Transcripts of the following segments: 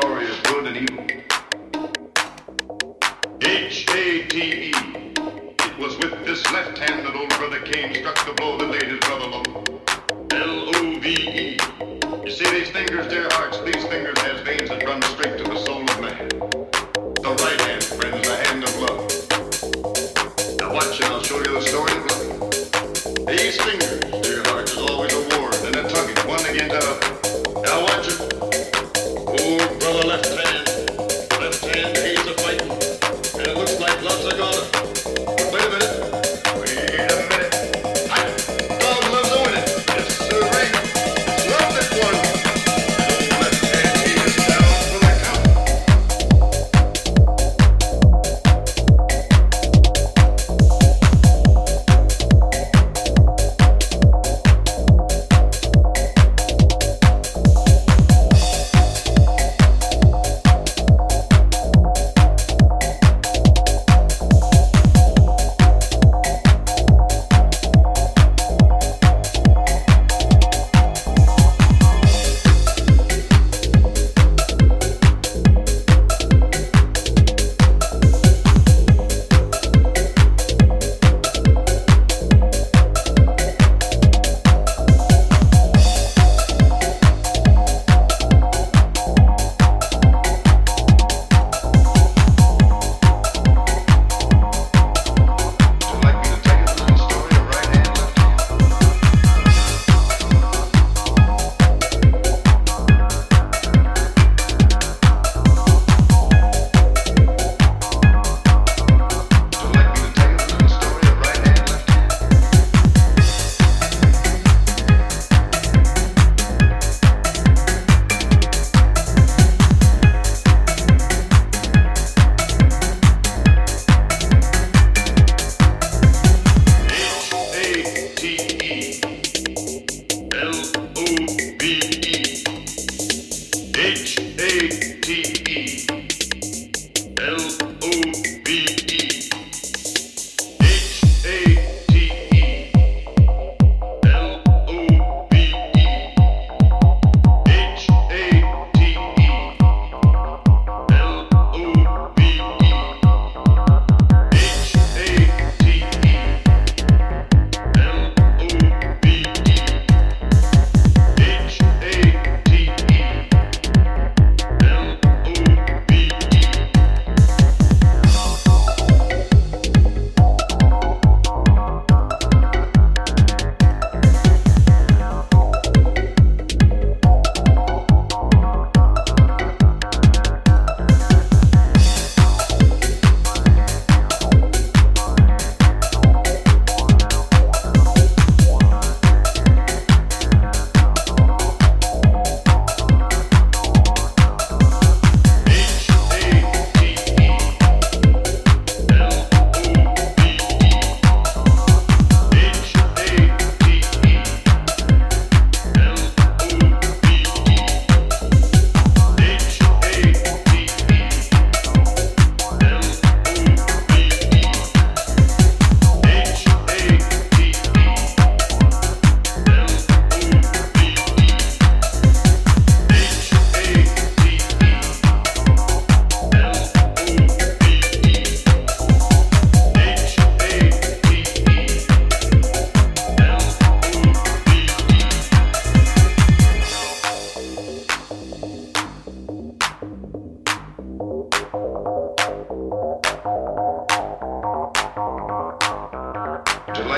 story of good and evil. H-A-T-E. It was with this left hand that old brother Cain struck the blow that laid his brother low.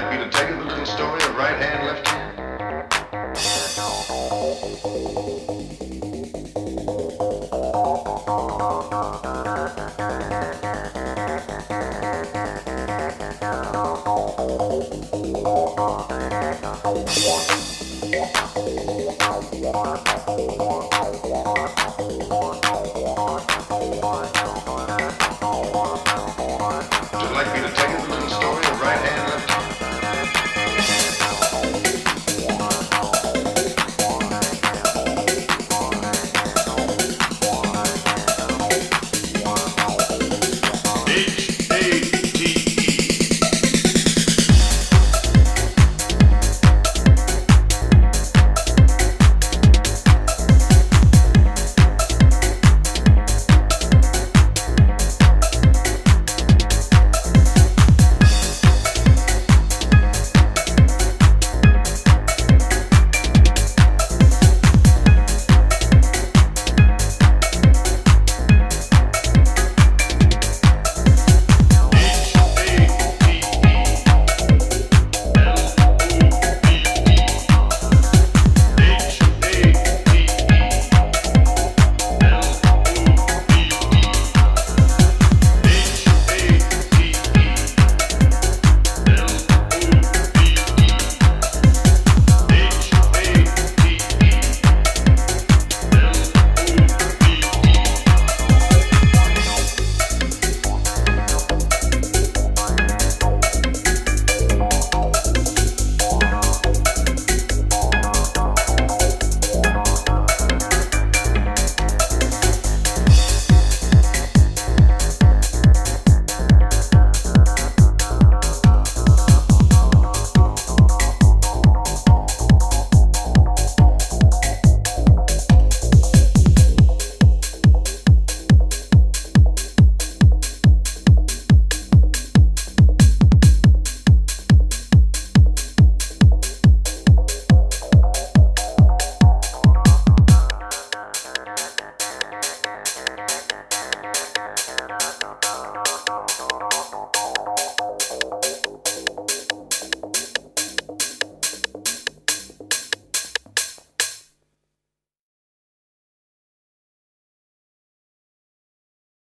like me to you the little story of right hand, left hand.